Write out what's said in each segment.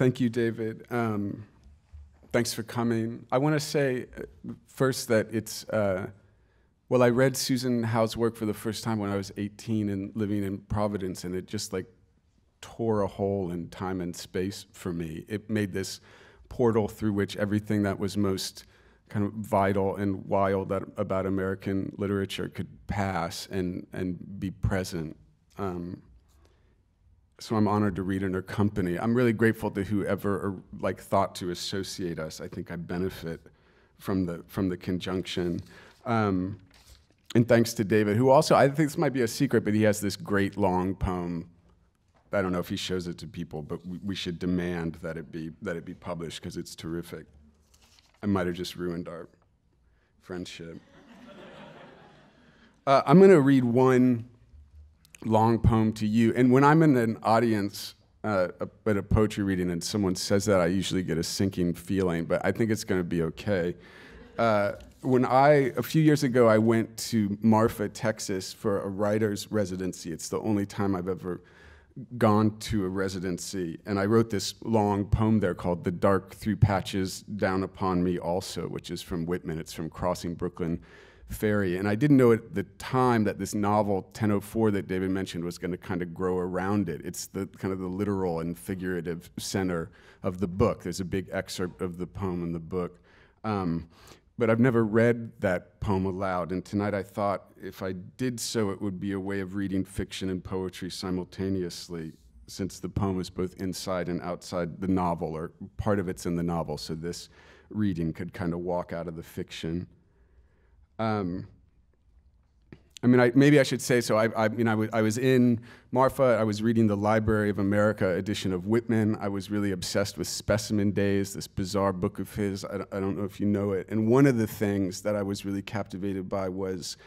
Thank you, David. Um, thanks for coming. I want to say uh, first that it's, uh, well, I read Susan Howe's work for the first time when I was 18 and living in Providence, and it just like tore a hole in time and space for me. It made this portal through which everything that was most kind of vital and wild about American literature could pass and, and be present. Um, so I'm honored to read in her company. I'm really grateful to whoever like thought to associate us. I think I benefit from the from the conjunction. Um, and thanks to David, who also I think this might be a secret, but he has this great long poem. I don't know if he shows it to people, but we, we should demand that it be that it be published because it's terrific. I might have just ruined our friendship. uh, I'm going to read one long poem to you. And when I'm in an audience uh, at a poetry reading and someone says that, I usually get a sinking feeling, but I think it's going to be okay. Uh, when I, a few years ago, I went to Marfa, Texas for a writer's residency. It's the only time I've ever gone to a residency. And I wrote this long poem there called The Dark Threw Patches Down Upon Me Also, which is from Whitman. It's from Crossing Brooklyn Ferry. And I didn't know at the time that this novel 10:04 that David mentioned was going to kind of grow around it. It's the kind of the literal and figurative center of the book. There's a big excerpt of the poem in the book. Um, but I've never read that poem aloud. And tonight I thought if I did so, it would be a way of reading fiction and poetry simultaneously, since the poem is both inside and outside the novel, or part of it's in the novel. So this reading could kind of walk out of the fiction. Um, I mean, I, maybe I should say so. I, I mean, I, I was in Marfa. I was reading the Library of America edition of Whitman. I was really obsessed with Specimen Days, this bizarre book of his. I don't know if you know it. And one of the things that I was really captivated by was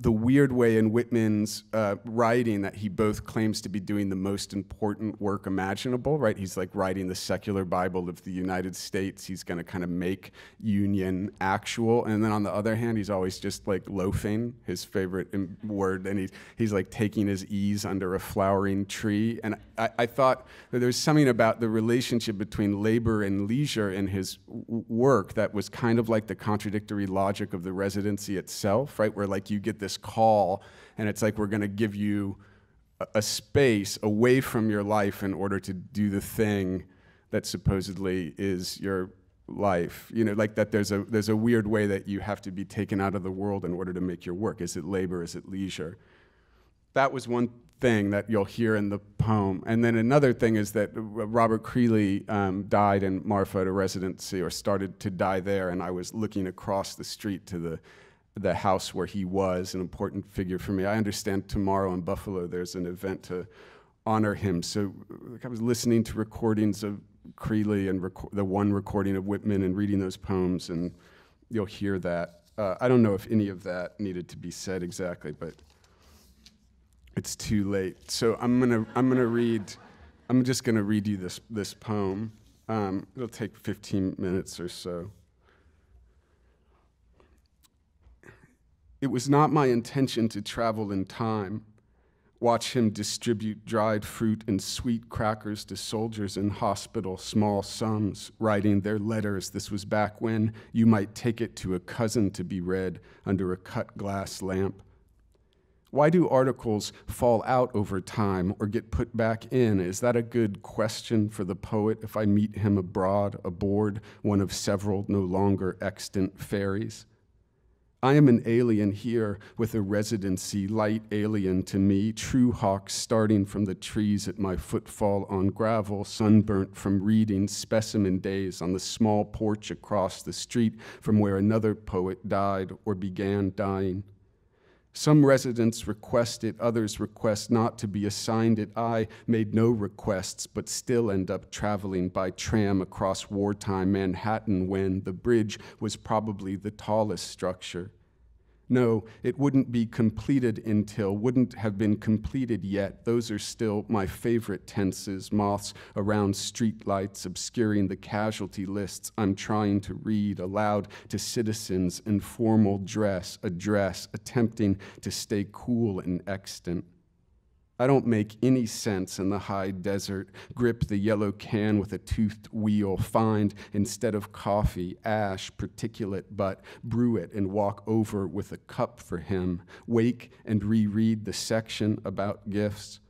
the weird way in Whitman's uh, writing that he both claims to be doing the most important work imaginable, right? He's like writing the secular Bible of the United States. He's going to kind of make union actual. And then on the other hand, he's always just like loafing, his favorite word. And he's, he's like taking his ease under a flowering tree. And I, I thought that there's something about the relationship between labor and leisure in his work that was kind of like the contradictory logic of the residency itself, right? Where like you get this call, and it's like we're going to give you a, a space away from your life in order to do the thing that supposedly is your life. You know like that there's a there's a weird way that you have to be taken out of the world in order to make your work. Is it labor? Is it leisure? That was one thing that you'll hear in the poem. And then another thing is that robert creeley um, died in marfa at a residency or started to die there and i was looking across the street to the the house where he was, an important figure for me. I understand tomorrow in Buffalo there's an event to honor him. So like, I was listening to recordings of Creeley and the one recording of Whitman and reading those poems, and you'll hear that. Uh, I don't know if any of that needed to be said exactly, but it's too late. So I'm gonna I'm gonna read. I'm just gonna read you this this poem. Um, it'll take 15 minutes or so. It was not my intention to travel in time, watch him distribute dried fruit and sweet crackers to soldiers in hospital, small sums, writing their letters. This was back when you might take it to a cousin to be read under a cut glass lamp. Why do articles fall out over time or get put back in? Is that a good question for the poet if I meet him abroad, aboard one of several no longer extant ferries? I am an alien here with a residency, light alien to me, true hawk starting from the trees at my footfall on gravel, sunburnt from reading specimen days on the small porch across the street from where another poet died or began dying. Some residents request it, others request not to be assigned it. I made no requests, but still end up traveling by tram across wartime Manhattan when the bridge was probably the tallest structure. No, it wouldn't be completed until, wouldn't have been completed yet. Those are still my favorite tenses, moths around streetlights, obscuring the casualty lists I'm trying to read aloud to citizens in formal dress, address, attempting to stay cool and extant. I don't make any sense in the high desert. Grip the yellow can with a toothed wheel. Find, instead of coffee, ash, particulate but brew it and walk over with a cup for him. Wake and reread the section about gifts.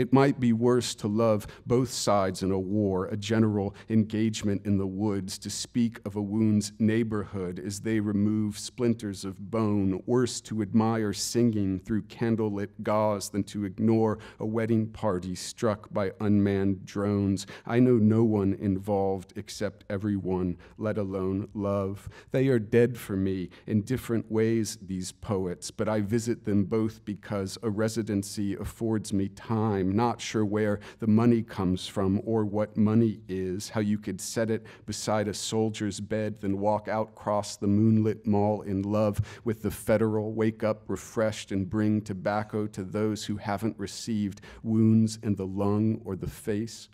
It might be worse to love both sides in a war, a general engagement in the woods, to speak of a wound's neighborhood as they remove splinters of bone, worse to admire singing through candlelit gauze than to ignore a wedding party struck by unmanned drones. I know no one involved except everyone, let alone love. They are dead for me in different ways, these poets, but I visit them both because a residency affords me time not sure where the money comes from or what money is, how you could set it beside a soldier's bed, then walk out across the moonlit mall in love with the federal, wake up refreshed and bring tobacco to those who haven't received wounds in the lung or the face.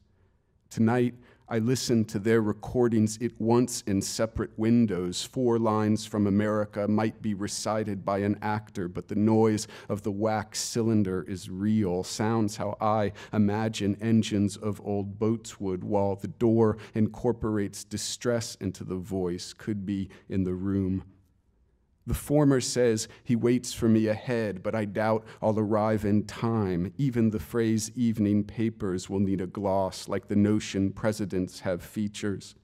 Tonight, I listened to their recordings at once in separate windows. Four lines from America might be recited by an actor, but the noise of the wax cylinder is real, sounds how I imagine engines of old boats would, while the door incorporates distress into the voice, could be in the room. The former says he waits for me ahead, but I doubt I'll arrive in time. Even the phrase evening papers will need a gloss, like the notion presidents have features.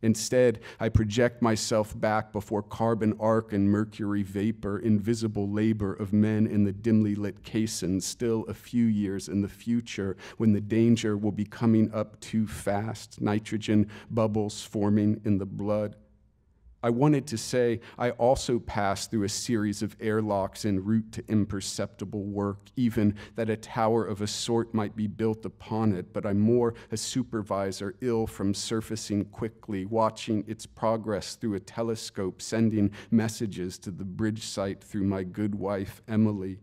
Instead, I project myself back before carbon arc and mercury vapor, invisible labor of men in the dimly lit caissons, still a few years in the future when the danger will be coming up too fast, nitrogen bubbles forming in the blood. I wanted to say I also passed through a series of airlocks en route to imperceptible work, even that a tower of a sort might be built upon it, but I'm more a supervisor, ill from surfacing quickly, watching its progress through a telescope, sending messages to the bridge site through my good wife, Emily.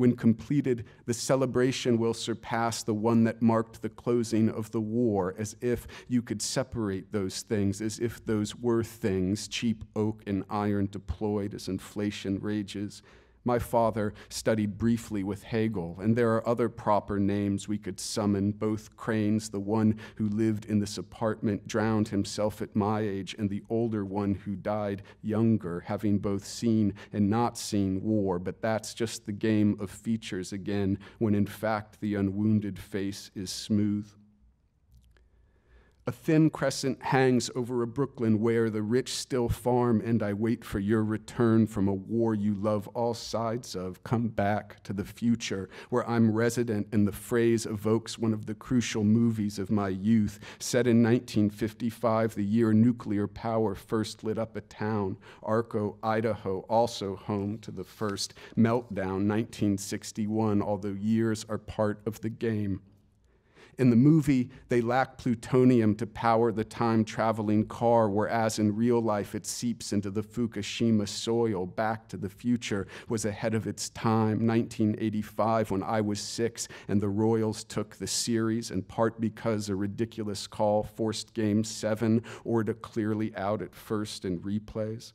When completed, the celebration will surpass the one that marked the closing of the war, as if you could separate those things, as if those were things, cheap oak and iron deployed as inflation rages, my father studied briefly with Hegel, and there are other proper names we could summon. Both Cranes, the one who lived in this apartment, drowned himself at my age, and the older one who died younger, having both seen and not seen war. But that's just the game of features again, when in fact the unwounded face is smooth. A thin crescent hangs over a Brooklyn where the rich still farm, and I wait for your return from a war you love all sides of. Come back to the future, where I'm resident, and the phrase evokes one of the crucial movies of my youth, set in 1955, the year nuclear power first lit up a town. Arco, Idaho, also home to the first meltdown, 1961, although years are part of the game. In the movie, they lack plutonium to power the time traveling car, whereas in real life, it seeps into the Fukushima soil. Back to the Future was ahead of its time. 1985, when I was six, and the Royals took the series, in part because a ridiculous call forced Game 7 Orta clearly out at first in replays.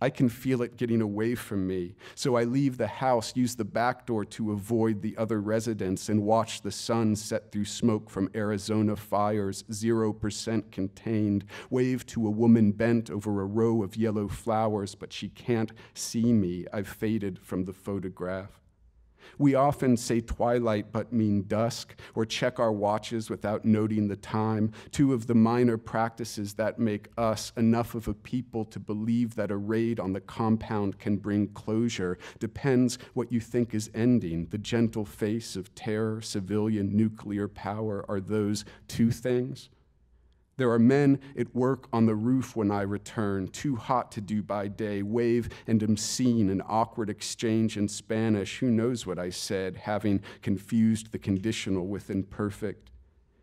I can feel it getting away from me. So I leave the house, use the back door to avoid the other residents, and watch the sun set through smoke from Arizona fires, 0% contained. Wave to a woman bent over a row of yellow flowers, but she can't see me. I've faded from the photograph. We often say twilight but mean dusk, or check our watches without noting the time, two of the minor practices that make us enough of a people to believe that a raid on the compound can bring closure. Depends what you think is ending. The gentle face of terror, civilian nuclear power are those two things. There are men at work on the roof when I return, too hot to do by day, wave and am seen, an awkward exchange in Spanish. Who knows what I said, having confused the conditional with imperfect.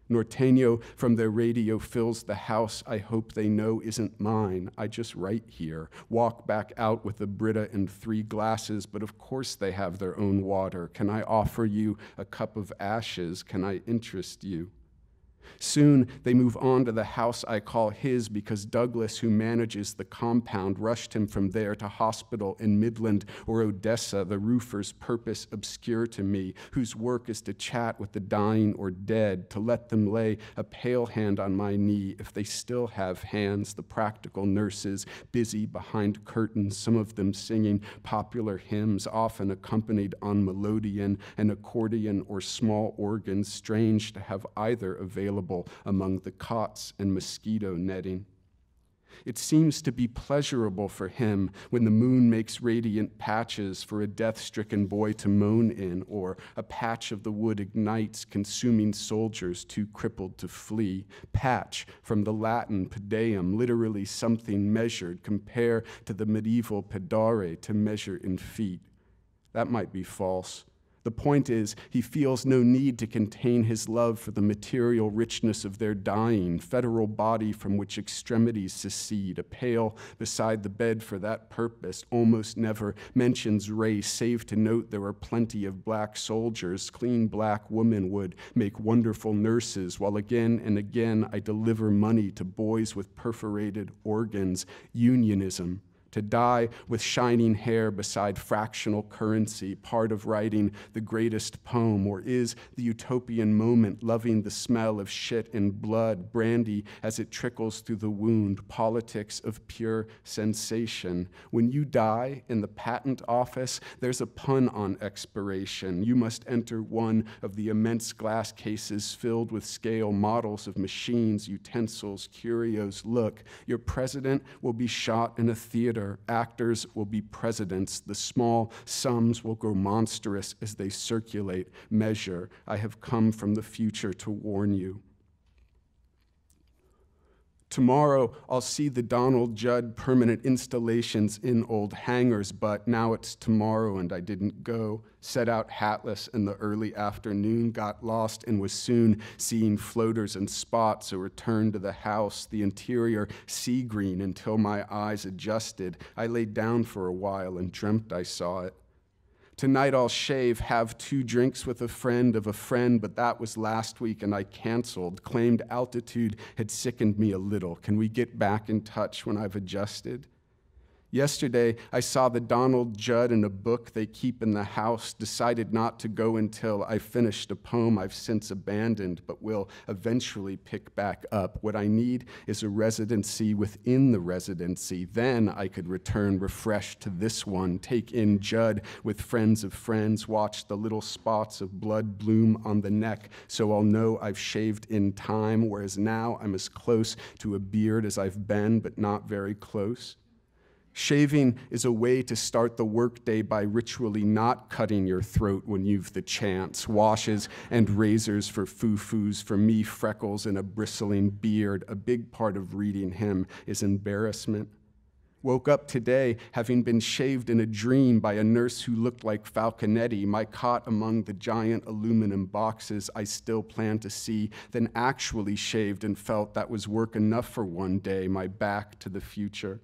Norteño from their radio fills the house I hope they know isn't mine. I just write here, walk back out with a Brita and three glasses, but of course they have their own water. Can I offer you a cup of ashes? Can I interest you? Soon they move on to the house I call his because Douglas, who manages the compound, rushed him from there to hospital in Midland or Odessa, the roofer's purpose obscure to me, whose work is to chat with the dying or dead, to let them lay a pale hand on my knee if they still have hands, the practical nurses busy behind curtains, some of them singing popular hymns, often accompanied on melodeon and accordion or small organ, strange to have either available among the cots and mosquito netting. It seems to be pleasurable for him when the moon makes radiant patches for a death stricken boy to moan in, or a patch of the wood ignites, consuming soldiers too crippled to flee. Patch, from the Latin pedeum, literally something measured, compare to the medieval pedare, to measure in feet. That might be false. The point is, he feels no need to contain his love for the material richness of their dying, federal body from which extremities secede. A pail beside the bed for that purpose almost never mentions race, save to note there are plenty of black soldiers. Clean black women would make wonderful nurses, while again and again I deliver money to boys with perforated organs. Unionism to die with shining hair beside fractional currency, part of writing the greatest poem, or is the utopian moment loving the smell of shit and blood, brandy as it trickles through the wound, politics of pure sensation? When you die in the patent office, there's a pun on expiration. You must enter one of the immense glass cases filled with scale models of machines, utensils, curios. Look, your president will be shot in a theater actors will be presidents. The small sums will grow monstrous as they circulate. Measure. I have come from the future to warn you. Tomorrow, I'll see the Donald Judd permanent installations in old hangars, but now it's tomorrow and I didn't go. Set out hatless in the early afternoon, got lost, and was soon seeing floaters and spots. So returned to the house, the interior sea green until my eyes adjusted. I lay down for a while and dreamt I saw it. Tonight I'll shave, have two drinks with a friend of a friend, but that was last week and I canceled. Claimed altitude had sickened me a little. Can we get back in touch when I've adjusted? Yesterday, I saw the Donald Judd in a book they keep in the house. Decided not to go until I finished a poem I've since abandoned, but will eventually pick back up. What I need is a residency within the residency. Then I could return refreshed to this one, take in Judd with friends of friends, watch the little spots of blood bloom on the neck so I'll know I've shaved in time, whereas now I'm as close to a beard as I've been, but not very close. Shaving is a way to start the workday by ritually not cutting your throat when you've the chance. Washes and razors for foo-foos, for me, freckles and a bristling beard. A big part of reading him is embarrassment. Woke up today having been shaved in a dream by a nurse who looked like Falconetti, my cot among the giant aluminum boxes I still plan to see, then actually shaved and felt that was work enough for one day, my back to the future.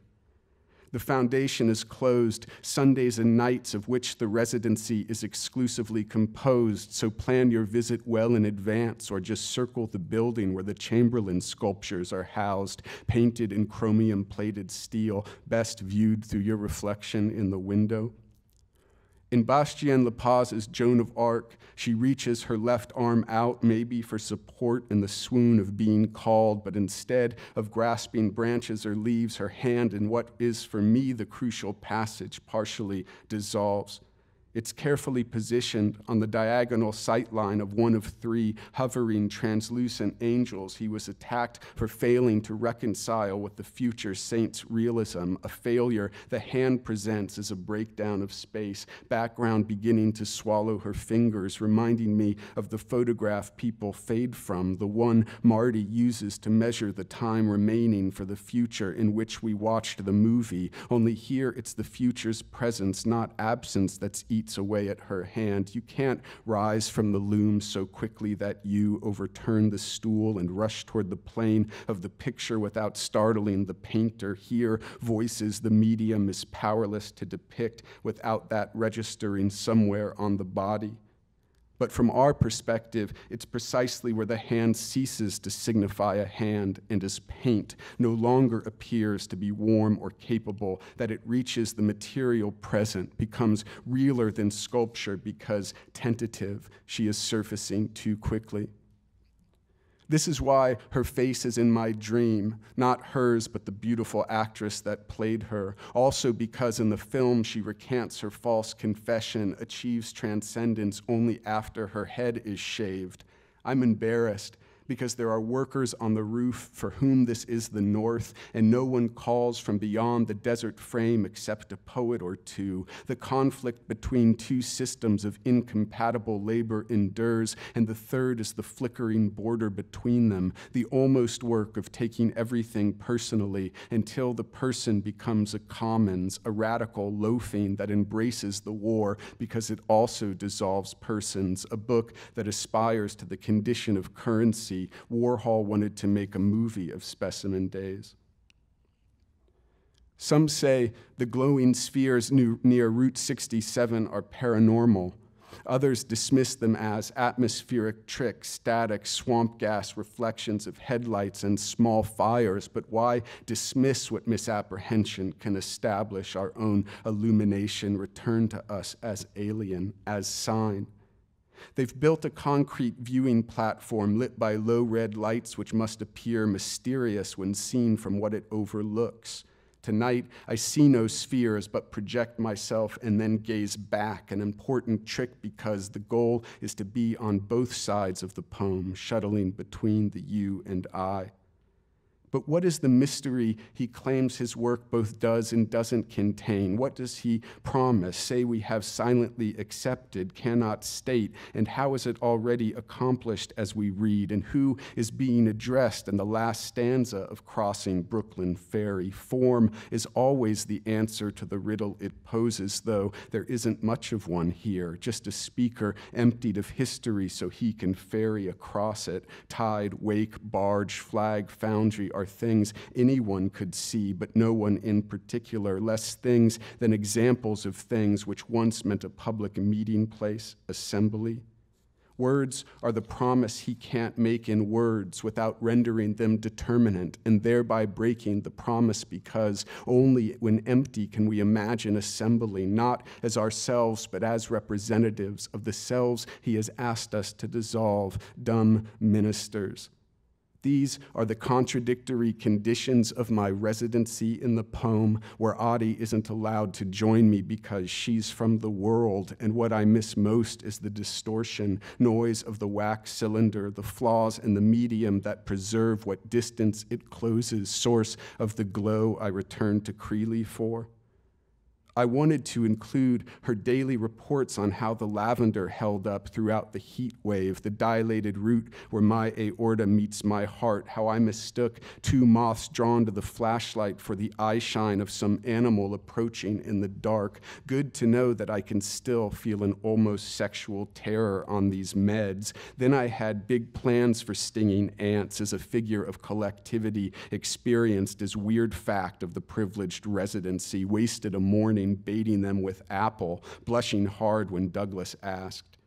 The foundation is closed, Sundays and nights of which the residency is exclusively composed, so plan your visit well in advance or just circle the building where the Chamberlain sculptures are housed, painted in chromium plated steel, best viewed through your reflection in the window. In Bastien Lepage's Joan of Arc, she reaches her left arm out, maybe for support in the swoon of being called, but instead of grasping branches or leaves, her hand in what is for me the crucial passage partially dissolves. It's carefully positioned on the diagonal sight line of one of three hovering translucent angels. He was attacked for failing to reconcile with the future saint's realism, a failure the hand presents as a breakdown of space, background beginning to swallow her fingers, reminding me of the photograph people fade from, the one Marty uses to measure the time remaining for the future in which we watched the movie. Only here it's the future's presence, not absence, that's away at her hand. You can't rise from the loom so quickly that you overturn the stool and rush toward the plane of the picture without startling the painter. Here, voices the medium is powerless to depict without that registering somewhere on the body. But from our perspective, it's precisely where the hand ceases to signify a hand and as paint no longer appears to be warm or capable, that it reaches the material present, becomes realer than sculpture because tentative, she is surfacing too quickly. This is why her face is in my dream, not hers, but the beautiful actress that played her. Also, because in the film she recants her false confession, achieves transcendence only after her head is shaved. I'm embarrassed because there are workers on the roof for whom this is the north, and no one calls from beyond the desert frame except a poet or two. The conflict between two systems of incompatible labor endures, and the third is the flickering border between them, the almost work of taking everything personally until the person becomes a commons, a radical loafing that embraces the war because it also dissolves persons, a book that aspires to the condition of currency Warhol wanted to make a movie of specimen days. Some say the glowing spheres near Route 67 are paranormal. Others dismiss them as atmospheric tricks, static, swamp gas reflections of headlights and small fires. But why dismiss what misapprehension can establish our own illumination, return to us as alien, as sign? They've built a concrete viewing platform lit by low red lights, which must appear mysterious when seen from what it overlooks. Tonight, I see no spheres, but project myself and then gaze back, an important trick because the goal is to be on both sides of the poem, shuttling between the you and I. But what is the mystery he claims his work both does and doesn't contain? What does he promise, say we have silently accepted, cannot state? And how is it already accomplished as we read? And who is being addressed in the last stanza of Crossing Brooklyn Ferry? Form is always the answer to the riddle it poses, though there isn't much of one here, just a speaker emptied of history so he can ferry across it. Tide, wake, barge, flag, foundry are things anyone could see, but no one in particular, less things than examples of things which once meant a public meeting place, assembly. Words are the promise he can't make in words without rendering them determinate and thereby breaking the promise because only when empty can we imagine assembly, not as ourselves, but as representatives of the selves he has asked us to dissolve, dumb ministers. These are the contradictory conditions of my residency in the poem, where Adi isn't allowed to join me because she's from the world, and what I miss most is the distortion, noise of the wax cylinder, the flaws in the medium that preserve what distance it closes, source of the glow I return to Creeley for. I wanted to include her daily reports on how the lavender held up throughout the heat wave, the dilated root where my aorta meets my heart, how I mistook two moths drawn to the flashlight for the eye shine of some animal approaching in the dark. Good to know that I can still feel an almost sexual terror on these meds. Then I had big plans for stinging ants as a figure of collectivity experienced as weird fact of the privileged residency, wasted a morning baiting them with apple, blushing hard when Douglas asked.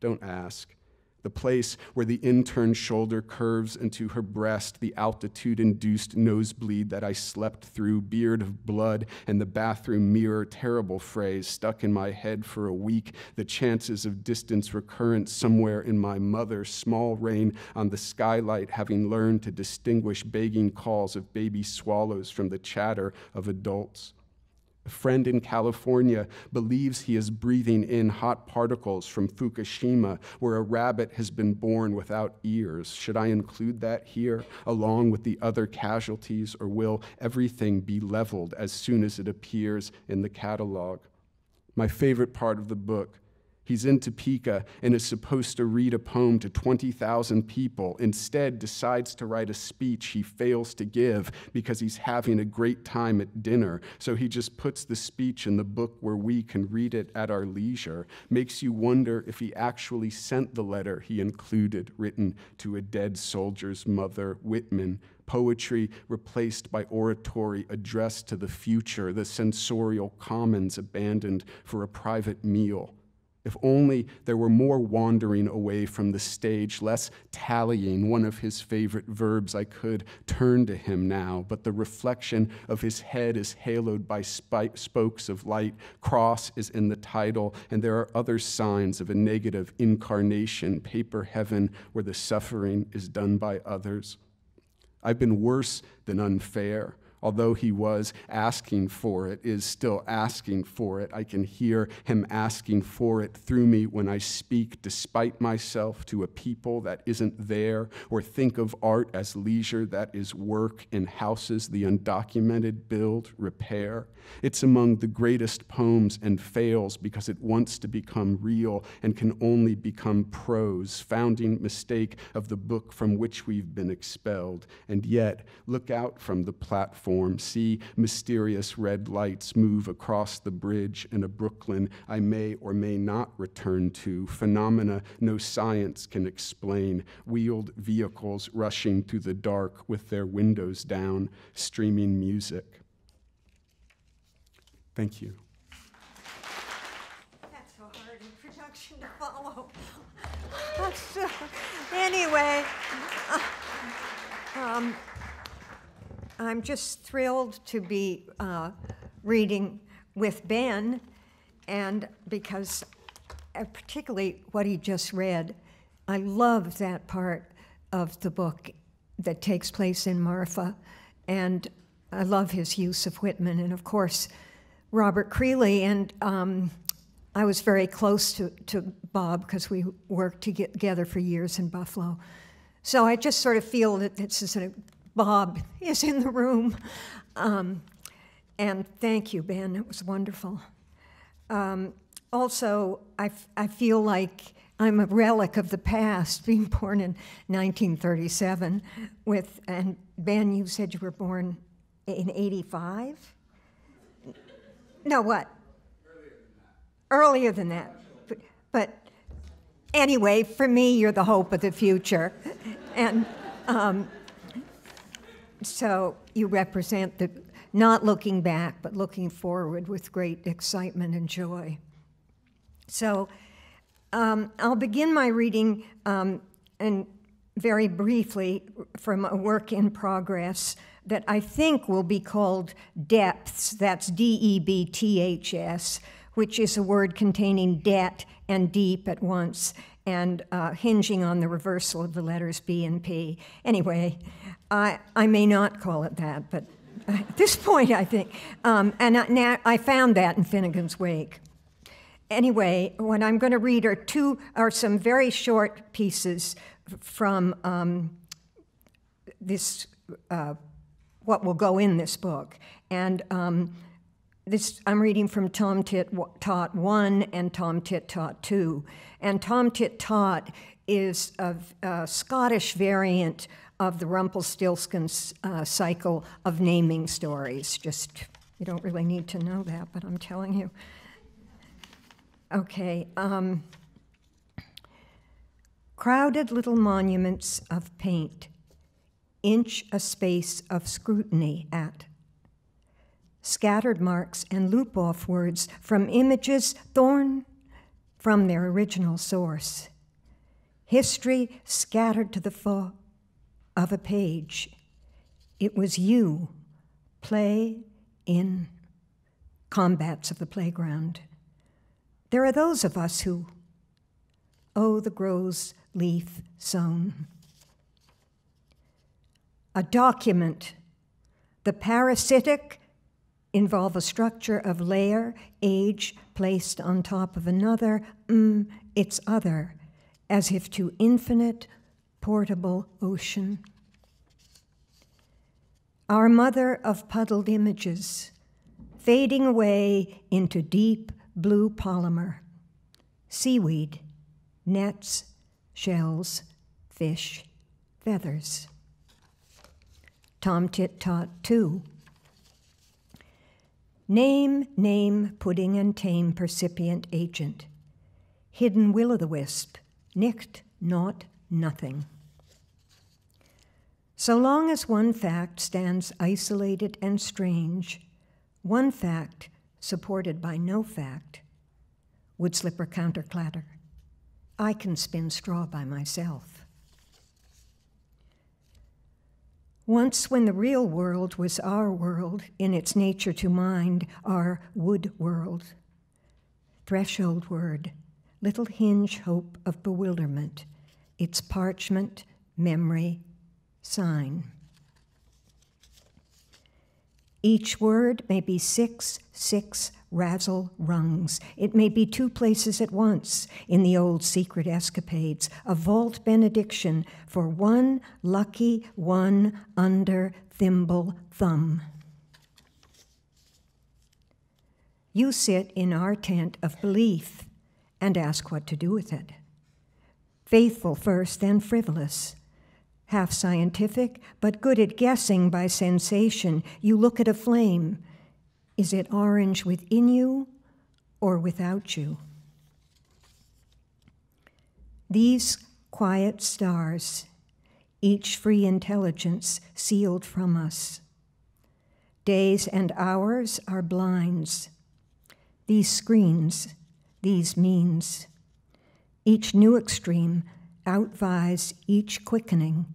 Don't ask. The place where the intern's shoulder curves into her breast, the altitude induced nosebleed that I slept through, beard of blood, and the bathroom mirror, terrible phrase, stuck in my head for a week, the chances of distance recurrence somewhere in my mother, small rain on the skylight, having learned to distinguish begging calls of baby swallows from the chatter of adults. A friend in California believes he is breathing in hot particles from Fukushima, where a rabbit has been born without ears. Should I include that here, along with the other casualties, or will everything be leveled as soon as it appears in the catalog? My favorite part of the book He's in Topeka and is supposed to read a poem to 20,000 people. Instead, decides to write a speech he fails to give because he's having a great time at dinner. So he just puts the speech in the book where we can read it at our leisure. Makes you wonder if he actually sent the letter he included, written to a dead soldier's mother, Whitman, poetry replaced by oratory addressed to the future, the sensorial commons abandoned for a private meal If only there were more wandering away from the stage, less tallying one of his favorite verbs, I could turn to him now. But the reflection of his head is haloed by spokes of light. Cross is in the title, and there are other signs of a negative incarnation, paper heaven, where the suffering is done by others. I've been worse than unfair although he was asking for it, is still asking for it. I can hear him asking for it through me when I speak, despite myself, to a people that isn't there, or think of art as leisure that is work in houses the undocumented build, repair. It's among the greatest poems and fails because it wants to become real and can only become prose, founding mistake of the book from which we've been expelled. And yet, look out from the platform, see mysterious red lights move across the bridge in a Brooklyn I may or may not return to, phenomena no science can explain, wheeled vehicles rushing through the dark with their windows down, streaming music. Thank you. That's a hard introduction to follow. anyway, uh, um, I'm just thrilled to be uh, reading with Ben, and because uh, particularly what he just read, I love that part of the book that takes place in Marfa, and I love his use of Whitman, and of course. Robert Creeley, and um, I was very close to, to Bob because we worked together for years in Buffalo. So I just sort of feel that this is a, Bob is in the room. Um, and thank you, Ben. It was wonderful. Um, also, I, I feel like I'm a relic of the past, being born in 1937. With and Ben, you said you were born in 85. No, what? Earlier than that. But, but anyway, for me, you're the hope of the future. And um, so you represent the not looking back, but looking forward with great excitement and joy. So um, I'll begin my reading um, and very briefly from a work in progress that I think will be called Debths, that's D E B T H S, which is a word containing debt and deep at once and uh, hinging on the reversal of the letters B and P. Anyway, I, I may not call it that, but at this point, I think. Um, and I, now I found that in Finnegans Wake. Anyway, what I'm going to read are two are some very short pieces from um, this uh, what will go in this book. And um, this, I'm reading from Tom Tit Tot 1 and Tom Tit Tot 2. And Tom Tit Tot is a, a Scottish variant of the Rumpelstiltskin uh, cycle of naming stories. Just, you don't really need to know that, but I'm telling you. Okay. Um, crowded little monuments of paint inch a space of scrutiny at. Scattered marks and loop off words from images thorn from their original source. History scattered to the foe of a page. It was you, play in combats of the playground. There are those of us who, oh, the grows leaf sown a document. The parasitic involve a structure of layer, age placed on top of another, mm, its other, as if to infinite, portable ocean. Our mother of puddled images, fading away into deep blue polymer, seaweed, nets, shells, fish, feathers. Tom Tit Tot too. Name, name, pudding and tame percipient agent. Hidden will o' the wisp, nicked, naught, nothing. So long as one fact stands isolated and strange, one fact supported by no fact, wood slipper counter clatter. I can spin straw by myself. Once, when the real world was our world, in its nature to mind, our wood world. Threshold word, little hinge hope of bewilderment, its parchment, memory, sign. Each word may be six, six razzle rungs. It may be two places at once in the old secret escapades, a vault benediction for one lucky one under thimble thumb. You sit in our tent of belief and ask what to do with it. Faithful first, then frivolous half scientific, but good at guessing by sensation. You look at a flame. Is it orange within you or without you? These quiet stars, each free intelligence sealed from us. Days and hours are blinds. These screens, these means. Each new extreme outvies each quickening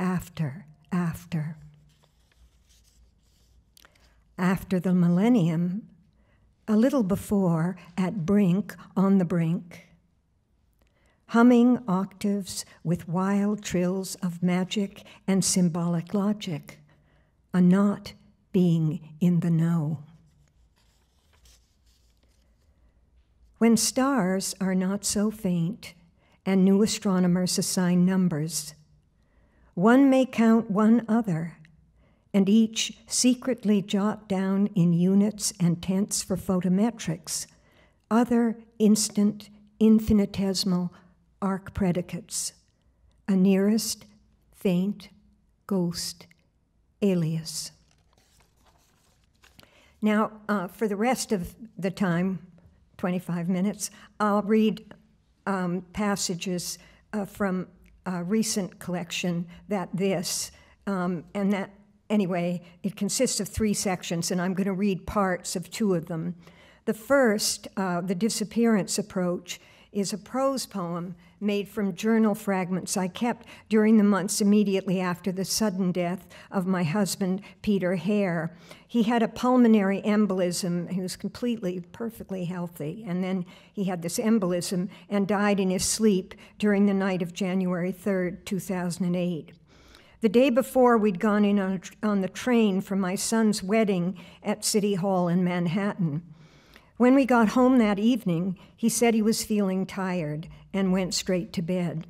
after, after. After the millennium, a little before, at brink, on the brink, humming octaves with wild trills of magic and symbolic logic, a not being in the know. When stars are not so faint, and new astronomers assign numbers, one may count one other, and each secretly jot down in units and tenths for photometrics other instant, infinitesimal arc predicates, a nearest, faint, ghost, alias. Now, uh, for the rest of the time, 25 minutes, I'll read um, passages uh, from a recent collection, That This, um, and that, anyway, it consists of three sections, and I'm going to read parts of two of them. The first, uh, The Disappearance Approach, is a prose poem made from journal fragments I kept during the months immediately after the sudden death of my husband, Peter Hare. He had a pulmonary embolism. He was completely, perfectly healthy. And then he had this embolism and died in his sleep during the night of January 3rd, 2008. The day before, we'd gone in on, on the train for my son's wedding at City Hall in Manhattan. When we got home that evening, he said he was feeling tired and went straight to bed.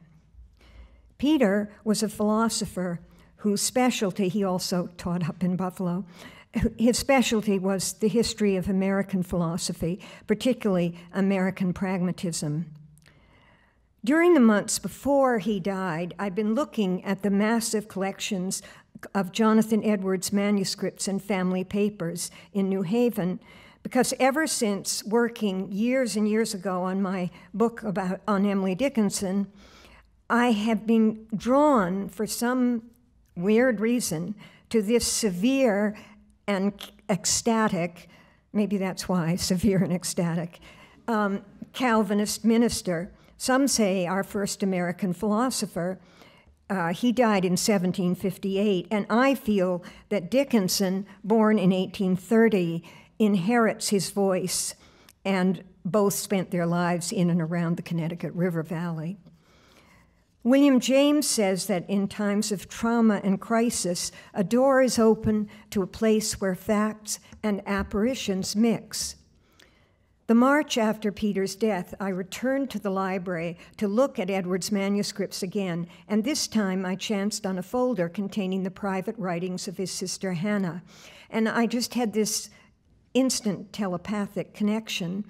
Peter was a philosopher whose specialty he also taught up in Buffalo. His specialty was the history of American philosophy, particularly American pragmatism. During the months before he died, I'd been looking at the massive collections of Jonathan Edwards manuscripts and family papers in New Haven because ever since working years and years ago on my book about on Emily Dickinson, I have been drawn for some weird reason to this severe and ecstatic, maybe that's why, severe and ecstatic, um, Calvinist minister. Some say our first American philosopher. Uh, he died in 1758, and I feel that Dickinson, born in 1830, inherits his voice, and both spent their lives in and around the Connecticut River Valley. William James says that in times of trauma and crisis, a door is open to a place where facts and apparitions mix. The March after Peter's death, I returned to the library to look at Edwards' manuscripts again, and this time I chanced on a folder containing the private writings of his sister Hannah. And I just had this instant telepathic connection.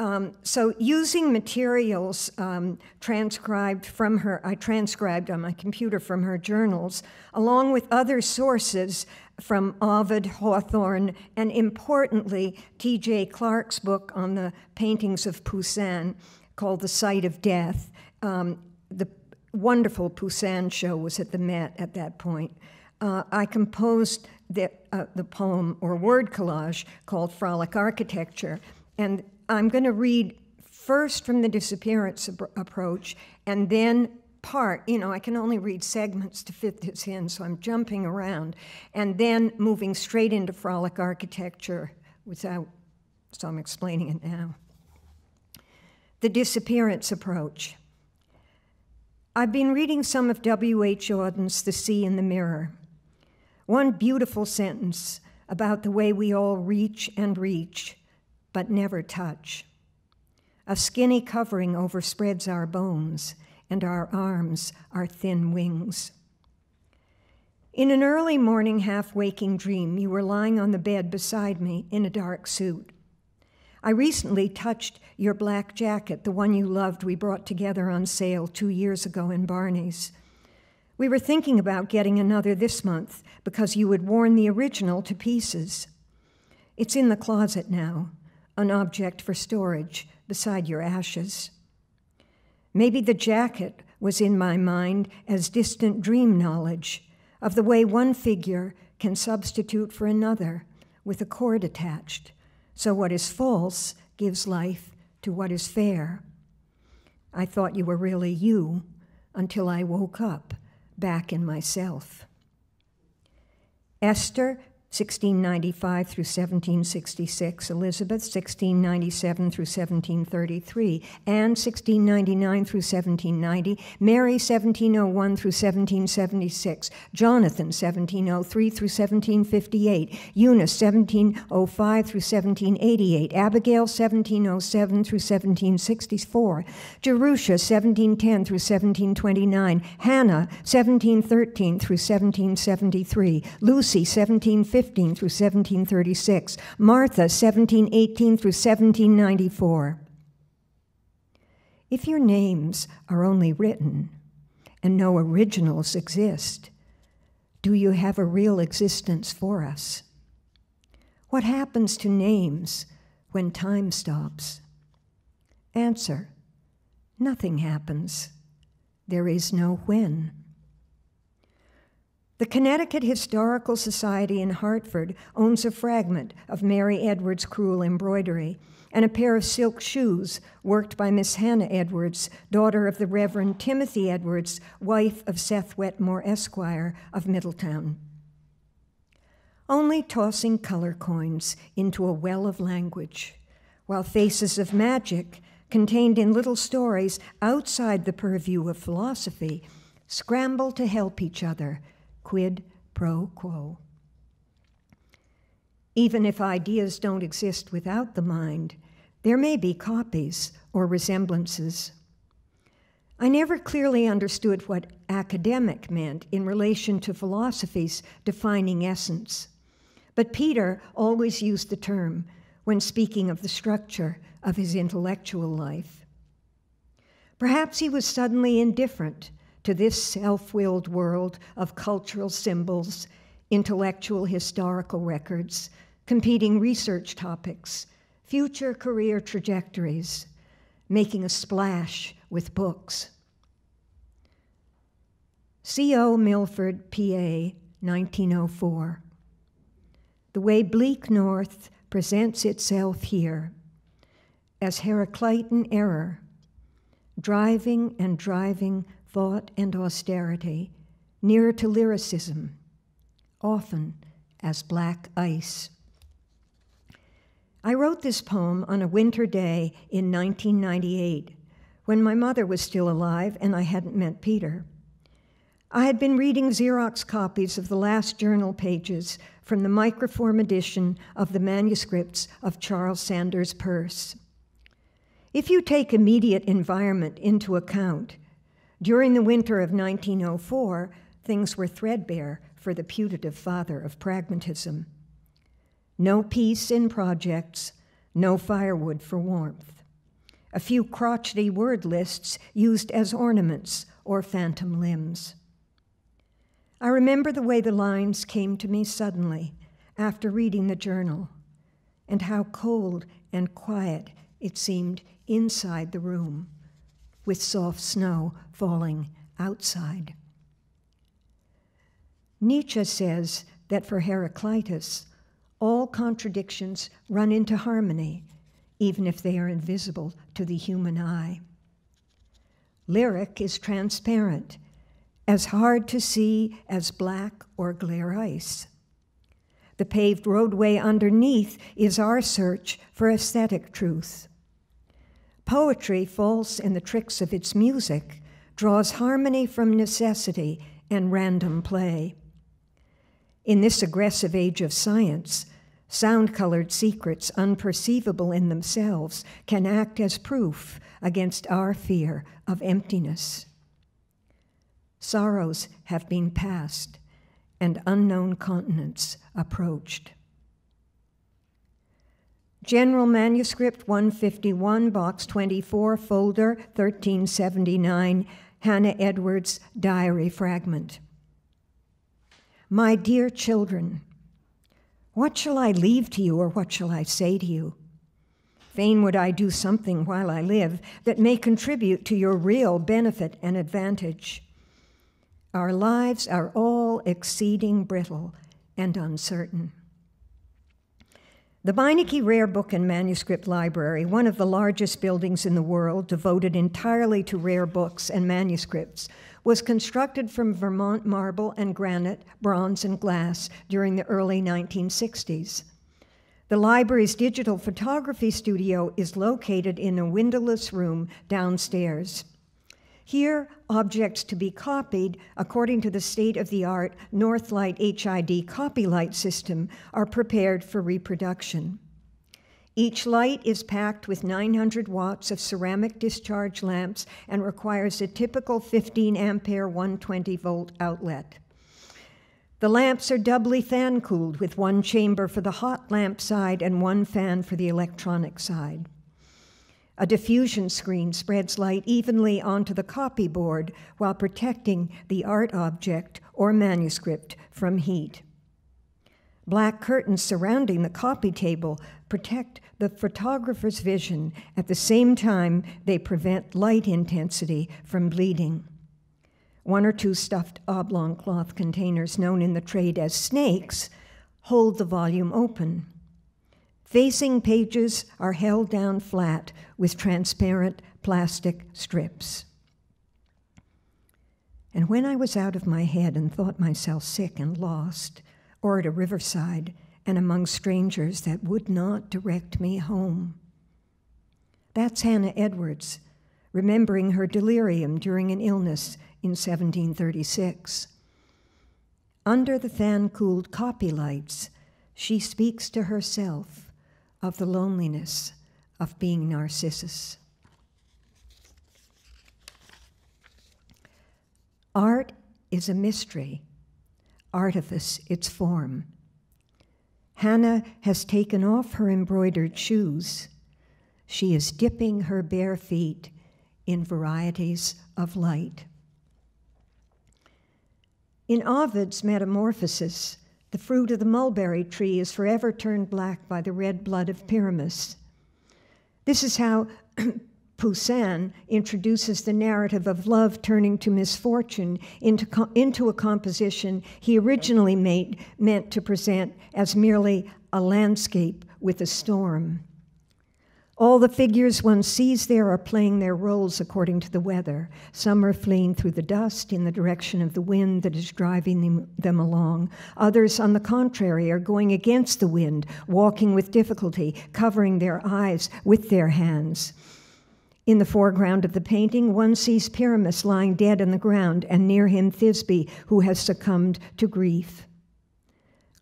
Um, so using materials um, transcribed from her, I transcribed on my computer from her journals, along with other sources from Ovid, Hawthorne, and importantly, T.J. Clark's book on the paintings of Poussin called The Sight of Death. Um, the wonderful Poussin show was at the Met at that point. Uh, I composed the, uh, the poem or word collage called Frolic Architecture. And I'm going to read first from the disappearance approach and then part, you know, I can only read segments to fit this in, so I'm jumping around, and then moving straight into frolic architecture without, so I'm explaining it now. The disappearance approach. I've been reading some of W.H. Auden's The Sea and the Mirror. One beautiful sentence about the way we all reach and reach, but never touch. A skinny covering overspreads our bones, and our arms are thin wings. In an early morning, half waking dream, you were lying on the bed beside me in a dark suit. I recently touched your black jacket, the one you loved we brought together on sale two years ago in Barney's. We were thinking about getting another this month because you had worn the original to pieces. It's in the closet now, an object for storage beside your ashes. Maybe the jacket was in my mind as distant dream knowledge of the way one figure can substitute for another with a cord attached, so what is false gives life to what is fair. I thought you were really you until I woke up back in myself. Esther 1695 through 1766, Elizabeth 1697 through 1733, Anne 1699 through 1790, Mary 1701 through 1776, Jonathan 1703 through 1758, Eunice 1705 through 1788, Abigail 1707 through 1764, Jerusha 1710 through 1729, Hannah 1713 through 1773, Lucy 1750 15 through 1736, Martha 1718 through 1794. If your names are only written and no originals exist, do you have a real existence for us? What happens to names when time stops? Answer Nothing happens. There is no when. The Connecticut Historical Society in Hartford owns a fragment of Mary Edwards' crewel embroidery and a pair of silk shoes worked by Miss Hannah Edwards, daughter of the Reverend Timothy Edwards, wife of Seth Wetmore, Esquire of Middletown. Only tossing color coins into a well of language, while faces of magic, contained in little stories outside the purview of philosophy, scramble to help each other quid pro quo. Even if ideas don't exist without the mind, there may be copies or resemblances. I never clearly understood what academic meant in relation to philosophy's defining essence, but Peter always used the term when speaking of the structure of his intellectual life. Perhaps he was suddenly indifferent to this self willed world of cultural symbols, intellectual historical records, competing research topics, future career trajectories, making a splash with books. C.O. Milford, PA, 1904. The way bleak north presents itself here as Heraclitan error, driving and driving thought and austerity, nearer to lyricism, often as black ice. I wrote this poem on a winter day in 1998 when my mother was still alive and I hadn't met Peter. I had been reading Xerox copies of the last journal pages from the microform edition of the manuscripts of Charles Sanders Peirce. If you take immediate environment into account, during the winter of 1904, things were threadbare for the putative father of pragmatism. No peace in projects, no firewood for warmth. A few crotchety word lists used as ornaments or phantom limbs. I remember the way the lines came to me suddenly after reading the journal, and how cold and quiet it seemed inside the room with soft snow falling outside. Nietzsche says that for Heraclitus, all contradictions run into harmony, even if they are invisible to the human eye. Lyric is transparent, as hard to see as black or glare ice. The paved roadway underneath is our search for aesthetic truth. Poetry, falls in the tricks of its music, draws harmony from necessity and random play. In this aggressive age of science, sound colored secrets, unperceivable in themselves, can act as proof against our fear of emptiness. Sorrows have been passed, and unknown continents approached. General Manuscript 151, Box 24, Folder 1379, Hannah Edwards Diary Fragment. My dear children, what shall I leave to you, or what shall I say to you? Fain would I do something while I live that may contribute to your real benefit and advantage. Our lives are all exceeding brittle and uncertain. The Beinecke Rare Book and Manuscript Library, one of the largest buildings in the world devoted entirely to rare books and manuscripts, was constructed from Vermont marble and granite, bronze and glass during the early 1960s. The library's digital photography studio is located in a windowless room downstairs. Here, objects to be copied, according to the state of the art Northlight HID copylight system, are prepared for reproduction. Each light is packed with 900 watts of ceramic discharge lamps and requires a typical 15 ampere 120 volt outlet. The lamps are doubly fan cooled with one chamber for the hot lamp side and one fan for the electronic side. A diffusion screen spreads light evenly onto the copy board while protecting the art object or manuscript from heat. Black curtains surrounding the copy table protect the photographer's vision at the same time they prevent light intensity from bleeding. One or two stuffed oblong cloth containers, known in the trade as snakes, hold the volume open. Facing pages are held down flat with transparent plastic strips. And when I was out of my head and thought myself sick and lost, or at a riverside and among strangers that would not direct me home. That's Hannah Edwards, remembering her delirium during an illness in 1736. Under the fan cooled copy lights, she speaks to herself of the loneliness of being Narcissus. Art is a mystery, artifice its form. Hannah has taken off her embroidered shoes. She is dipping her bare feet in varieties of light. In Ovid's Metamorphoses, the fruit of the mulberry tree is forever turned black by the red blood of Pyramus. This is how Poussin introduces the narrative of love turning to misfortune into, into a composition he originally made, meant to present as merely a landscape with a storm. All the figures one sees there are playing their roles according to the weather. Some are fleeing through the dust in the direction of the wind that is driving them, along. Others, on the contrary, are going against the wind, walking with difficulty, covering their eyes with their hands. In the foreground of the painting, one sees Pyramus lying dead on the ground, and near him Thisbe, who has succumbed to grief.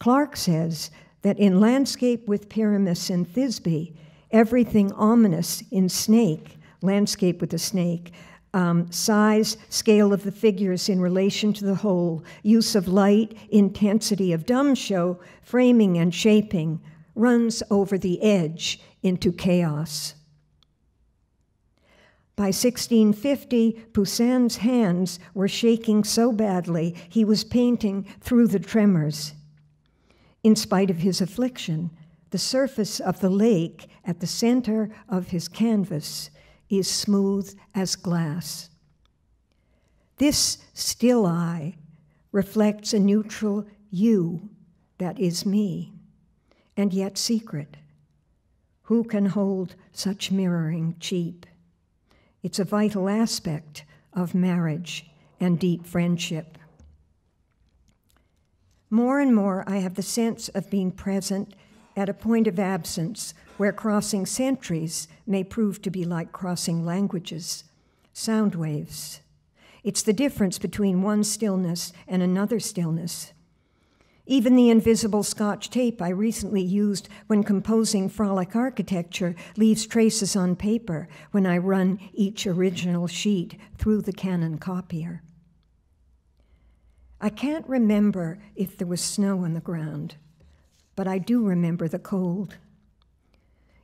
Clark says that in Landscape with Pyramus and Thisbe, everything ominous in snake, landscape with a snake, um, size, scale of the figures in relation to the whole, use of light, intensity of dumb show, framing and shaping, runs over the edge into chaos. By 1650, Poussin's hands were shaking so badly he was painting through the tremors. In spite of his affliction, the surface of the lake at the center of his canvas is smooth as glass. This still eye reflects a neutral you that is me, and yet secret, Who can hold such mirroring cheap? It's a vital aspect of marriage and deep friendship. More and more, I have the sense of being present at a point of absence where crossing centuries may prove to be like crossing languages, sound waves. It's the difference between one stillness and another stillness. Even the invisible scotch tape I recently used when composing frolic architecture leaves traces on paper when I run each original sheet through the Canon copier. I can't remember if there was snow on the ground, but I do remember the cold.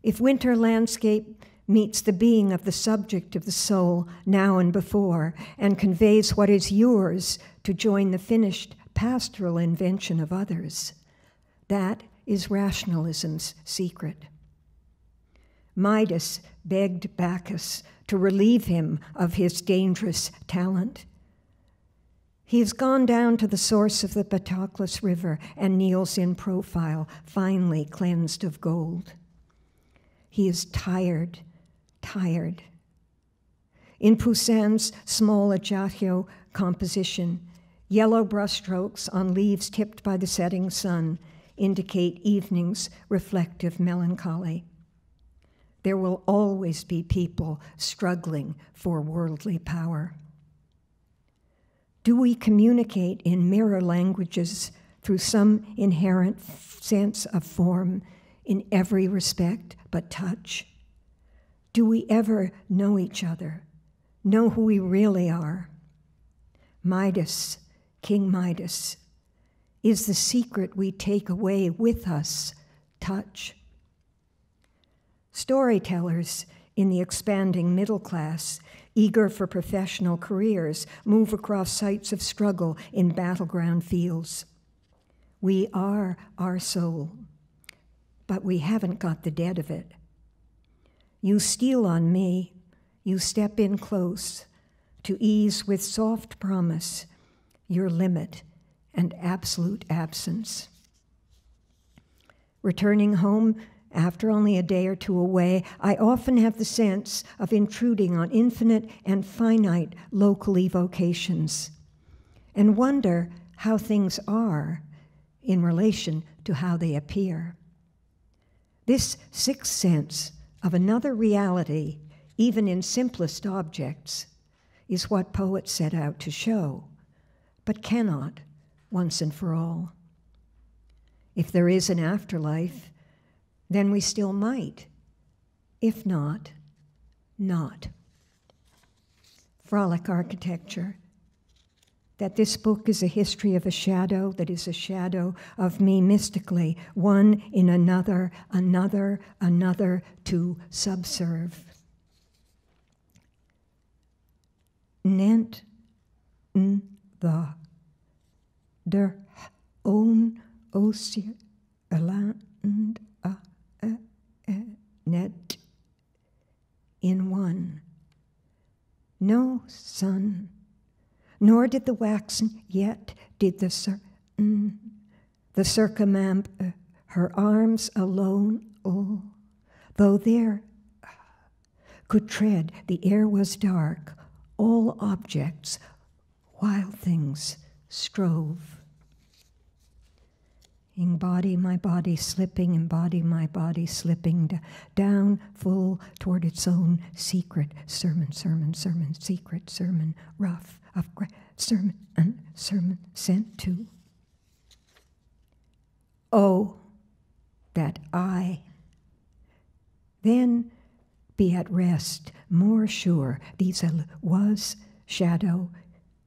If winter landscape meets the being of the subject of the soul now and before and conveys what is yours to join the finished pastoral invention of others. That is rationalism's secret. Midas begged Bacchus to relieve him of his dangerous talent. He has gone down to the source of the Pactolus River and kneels in profile, finely cleansed of gold. He is tired, tired. In Poussin's small Ajaccio composition, Yellow brushstrokes on leaves tipped by the setting sun indicate evening's reflective melancholy. There will always be people struggling for worldly power. Do we communicate in mirror languages through some inherent sense of form in every respect but touch? Do we ever know each other, know who we really are? Midas King Midas, is the secret we take away with us touch. Storytellers in the expanding middle class, eager for professional careers, move across sites of struggle in battleground fields. We are our soul, but we haven't got the dead of it. You steal on me, you step in close to ease with soft promise your limit and absolute absence. Returning home after only a day or two away, I often have the sense of intruding on infinite and finite local evocations and wonder how things are in relation to how they appear. This sixth sense of another reality, even in simplest objects, is what poets set out to show but cannot once and for all. If there is an afterlife, then we still might. If not, not. Frolic architecture. That this book is a history of a shadow that is a shadow of me mystically, one in another, another, another to subserve. Nent, n, the der own ocean land net in one. No sun, nor did the waxen, yet did the certain, the circumamb, uh, her arms alone, oh, though there could tread, the air was dark, all objects wild things strove. Embody my body slipping, embody my body slipping d- down full toward its own secret sermon, sermon, sermon, secret sermon, rough of gra- sermon and sermon sent to. Oh, that I then be at rest, more sure, these was shadow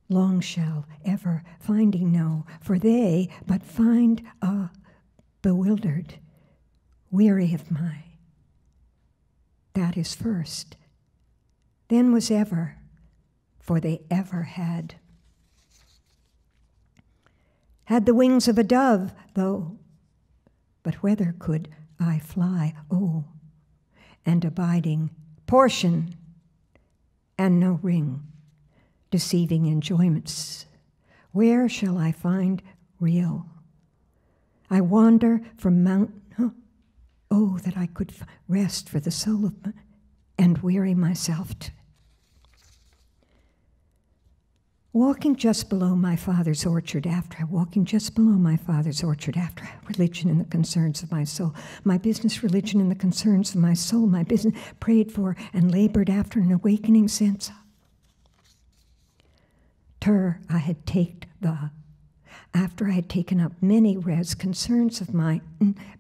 long shall ever finding no, for they but find a bewildered, weary of my. That is first. Then was ever, for they ever had. Had the wings of a dove, though, but whether could I fly, oh, and abiding portion and no ring deceiving enjoyments. Where shall I find real? I wander from mountain Oh, that I could rest for the soul of my, and weary myself to. Walking just below my father's orchard after, walking just below my father's orchard after religion and the concerns of my soul, my business, religion, and the concerns of my soul, my business, prayed for and labored after an awakening sense of. Ter I had taked the after I had taken up many res concerns of my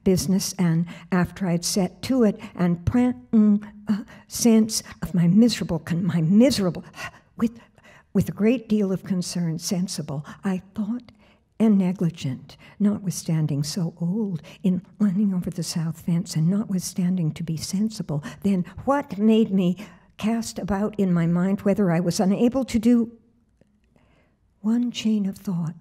business, and after I had set to it and print mm, uh, sense of my miserable, my miserable, with with a great deal of concern, sensible, I thought, and negligent, notwithstanding so old, in running over the south fence, and notwithstanding to be sensible, then what made me cast about in my mind whether I was unable to do one chain of thought?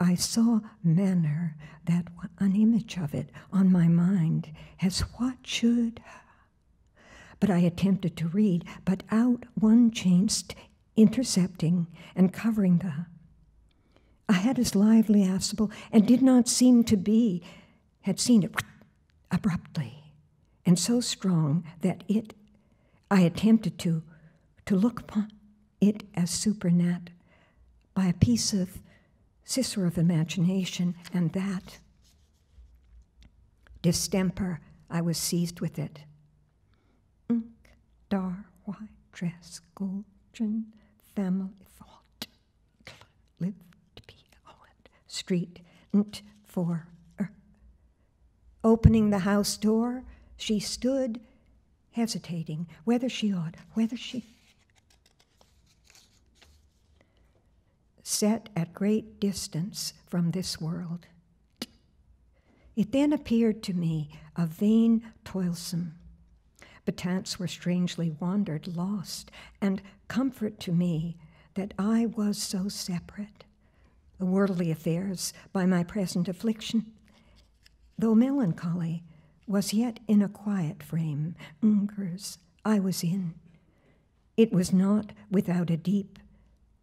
I saw manner, that an image of it on my mind, as what should. But I attempted to read, but out one chanced intercepting and covering the. I had as lively affable and did not seem to be, had seen it abruptly and so strong that it, I attempted to, to look upon it as supernat by a piece of Cicero of imagination, and that distemper, I was seized with it. Ink, dar, white dress, golden family thought, live to be on street, nt for er. Opening the house door, she stood, hesitating whether she ought, whether she. Set at great distance from this world. It then appeared to me a vain, toilsome, Betance were strangely wandered, lost, and comfort to me that I was so separate. The worldly affairs by my present affliction, though melancholy, was yet in a quiet frame. Ungers I was in. It was not without a deep,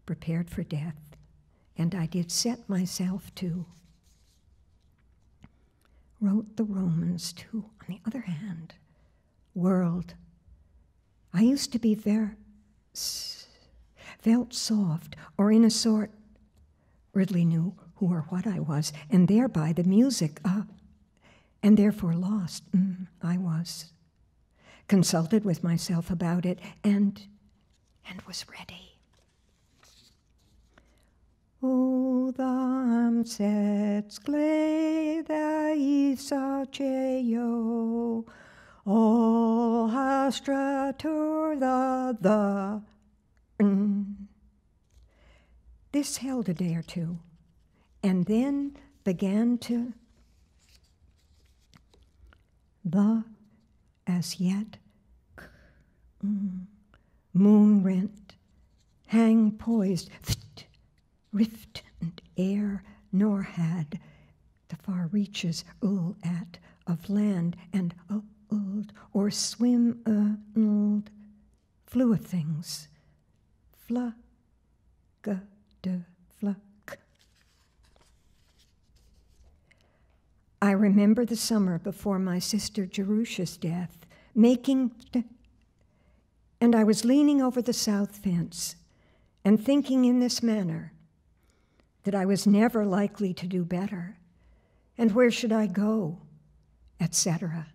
prepared for death, and I did set myself to. Wrote the Romans too, on the other hand world. I used to be very felt soft, or in a sort, Ridley knew who or what I was, and thereby the music up, and therefore lost. Mm, I was. Consulted with myself about it, and and was ready. O the sets glade the isacheo, all Hastratur the the. This held a day or two, and then began to the as yet moon rent, hang poised, rift and air, nor had the far reaches ul at of land and old or swim old flew of things. Fla ga de fluck. I remember the summer before my sister Jerusha's death, making, and I was leaning over the south fence and thinking in this manner that I was never likely to do better, and where should I go, etc.